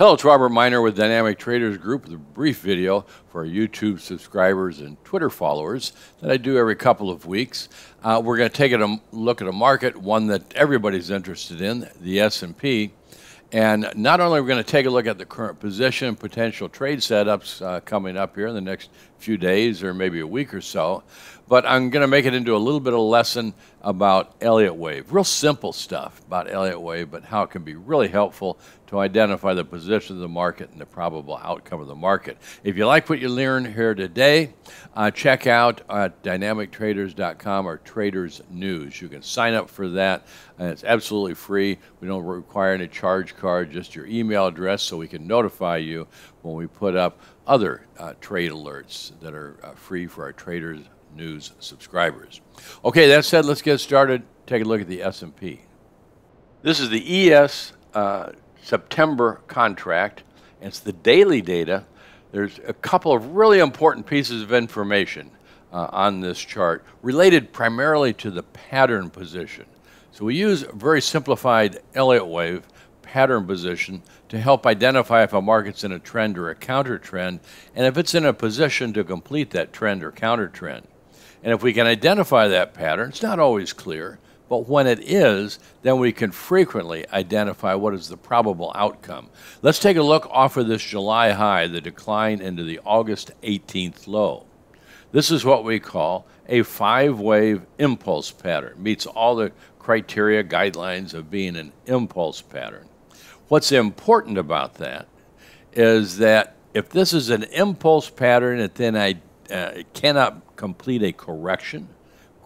Hello, it's Robert Miner with Dynamic Traders Group with a brief video for YouTube subscribers and Twitter followers that I do every couple of weeks. Uh, we're going to take a look at a market, one that everybody's interested in, the S&P. And not only are we going to take a look at the current position, potential trade setups uh, coming up here in the next few days or maybe a week or so, but I'm going to make it into a little bit of a lesson about Elliott Wave. Real simple stuff about Elliott Wave, but how it can be really helpful to identify the position of the market and the probable outcome of the market. If you like what you learned here today, uh, check out at dynamictraders.com or Traders News. You can sign up for that, and it's absolutely free. We don't require any charge card, just your email address so we can notify you when we put up other uh, trade alerts that are uh, free for our Traders News subscribers. Okay, that said, let's get started. Take a look at the S&P. This is the ES uh, September contract. It's the daily data. There's a couple of really important pieces of information uh, on this chart related primarily to the pattern position. So we use a very simplified Elliott wave pattern position to help identify if a market's in a trend or a counter trend, and if it's in a position to complete that trend or counter trend. And if we can identify that pattern, it's not always clear, but when it is, then we can frequently identify what is the probable outcome. Let's take a look off of this July high, the decline into the August 18th low. This is what we call a five wave impulse pattern, meets all the criteria, guidelines of being an impulse pattern. What's important about that is that if this is an impulse pattern, it then I, uh, it cannot complete a correction.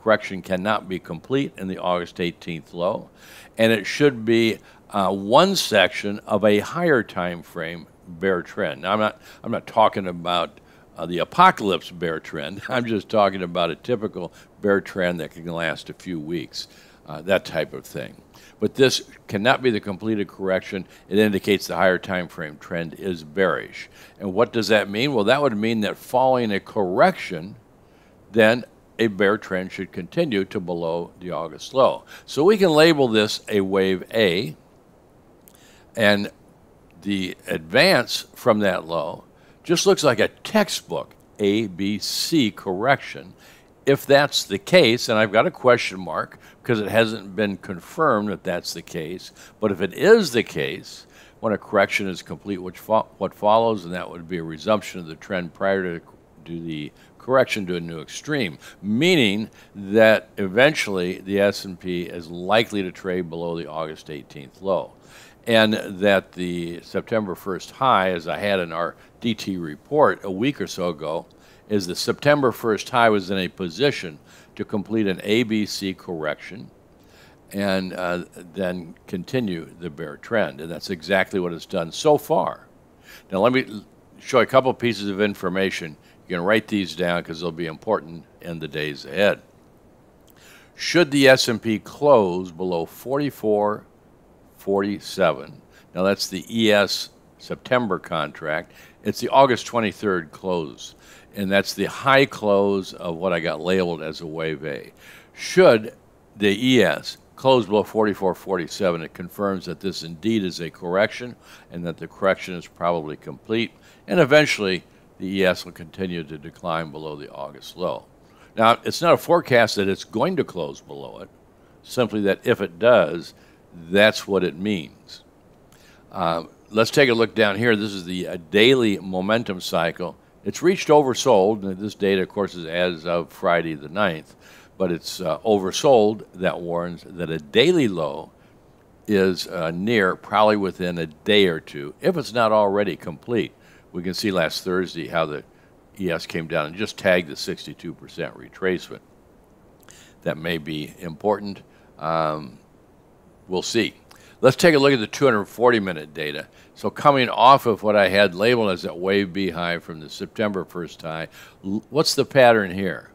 Correction cannot be complete in the August 18th low, and it should be uh, one section of a higher time frame bear trend. Now, I'm not I'm not talking about uh, the apocalypse bear trend. I'm just talking about a typical bear trend that can last a few weeks, uh, that type of thing. But this cannot be the completed correction. It indicates the higher time frame trend is bearish. And what does that mean? Well, that would mean that following a correction, then a bear trend should continue to below the August low. So we can label this a wave A, and the advance from that low just looks like a textbook ABC correction. If that's the case, and I've got a question mark because it hasn't been confirmed that that's the case, but if it is the case, when a correction is complete, which fo what follows, and that would be a resumption of the trend prior to, to the correction to a new extreme, meaning that eventually the S&P is likely to trade below the August 18th low. And that the September 1st high, as I had in our DT report a week or so ago, is the September 1st high was in a position to complete an ABC correction and uh, then continue the bear trend. And that's exactly what it's done so far. Now, let me show you a couple pieces of information you can write these down because they'll be important in the days ahead. Should the S&P close below 44.47, now that's the ES September contract. It's the August 23rd close, and that's the high close of what I got labeled as a wave A. Should the ES close below 44.47, it confirms that this indeed is a correction and that the correction is probably complete, and eventually the ES will continue to decline below the August low. Now, it's not a forecast that it's going to close below it, simply that if it does, that's what it means. Uh, let's take a look down here. This is the uh, daily momentum cycle. It's reached oversold, and this data, of course, is as of Friday the 9th, but it's uh, oversold. That warns that a daily low is uh, near, probably within a day or two, if it's not already complete we can see last Thursday how the ES came down and just tagged the 62% retracement. That may be important. Um, we'll see. Let's take a look at the 240 minute data. So coming off of what I had labeled as that wave B high from the September first high, what's the pattern here?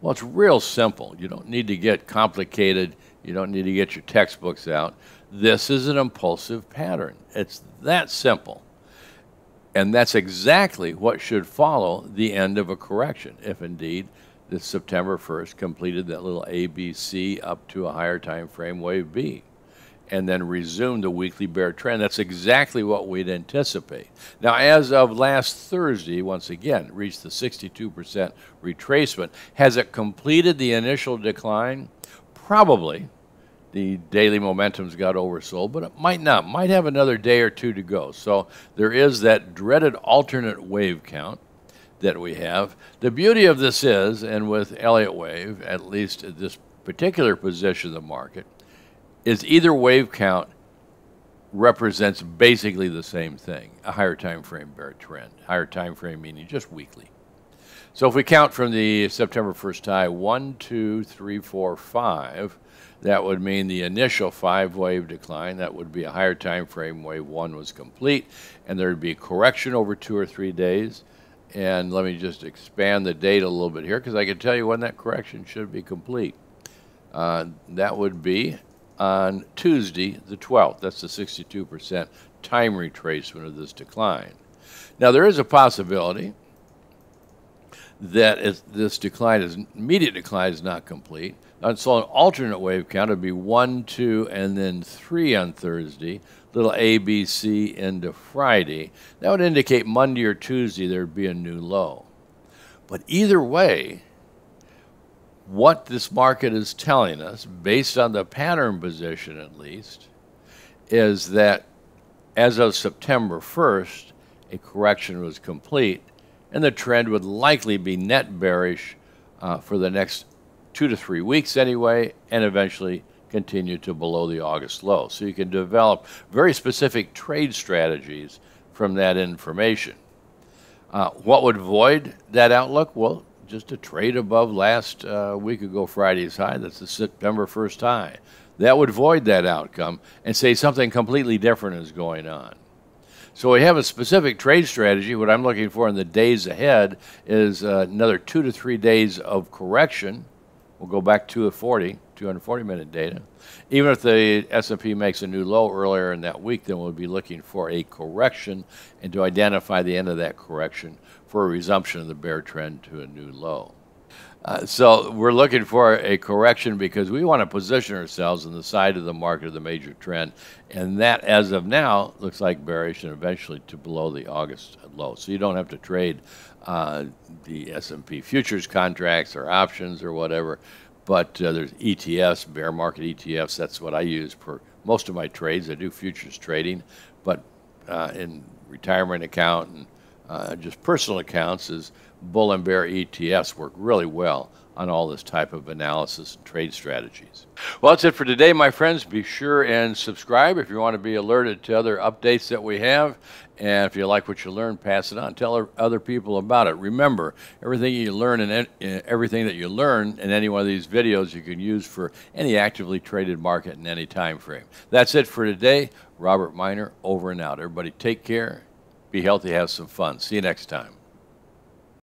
Well, it's real simple. You don't need to get complicated. You don't need to get your textbooks out. This is an impulsive pattern. It's that simple. And that's exactly what should follow the end of a correction, if indeed the September 1st completed that little ABC up to a higher time frame wave B. and then resume the weekly bear trend. That's exactly what we'd anticipate. Now, as of last Thursday, once again, reached the 62% retracement. Has it completed the initial decline? Probably. The daily momentum's got oversold, but it might not. Might have another day or two to go. So there is that dreaded alternate wave count that we have. The beauty of this is, and with Elliott Wave, at least at this particular position of the market, is either wave count represents basically the same thing, a higher time frame bear trend. Higher time frame meaning just weekly. So if we count from the September 1st high, one, two, three, four, five, that would mean the initial five wave decline, that would be a higher time frame, wave one was complete, and there would be a correction over two or three days. And let me just expand the date a little bit here because I can tell you when that correction should be complete. Uh, that would be on Tuesday, the 12th. That's the 62% time retracement of this decline. Now, there is a possibility that this decline is immediate decline is not complete. And so an alternate wave count would be one, two, and then three on Thursday, little A, B, C into Friday. That would indicate Monday or Tuesday there'd be a new low. But either way, what this market is telling us, based on the pattern position at least, is that as of September 1st, a correction was complete, and the trend would likely be net bearish uh, for the next two to three weeks anyway, and eventually continue to below the August low. So you can develop very specific trade strategies from that information. Uh, what would void that outlook? Well, just a trade above last uh, week ago Friday's high. That's the September 1st high. That would void that outcome and say something completely different is going on. So we have a specific trade strategy. What I'm looking for in the days ahead is uh, another two to three days of correction. We'll go back to a 40, 240 minute data. Even if the S&P makes a new low earlier in that week, then we'll be looking for a correction and to identify the end of that correction for a resumption of the bear trend to a new low. Uh, so we're looking for a correction because we want to position ourselves on the side of the market of the major trend, and that, as of now, looks like bearish and eventually to below the August low. So you don't have to trade uh, the S&P futures contracts or options or whatever, but uh, there's ETFs, bear market ETFs. That's what I use for most of my trades. I do futures trading, but uh, in retirement account and uh, just personal accounts is bull and bear ETFs work really well on all this type of analysis and trade strategies. Well, that's it for today, my friends. Be sure and subscribe if you want to be alerted to other updates that we have. And if you like what you learn, pass it on. Tell other people about it. Remember, everything you learn and everything that you learn in any one of these videos you can use for any actively traded market in any time frame. That's it for today. Robert Miner, over and out. Everybody take care, be healthy, have some fun. See you next time.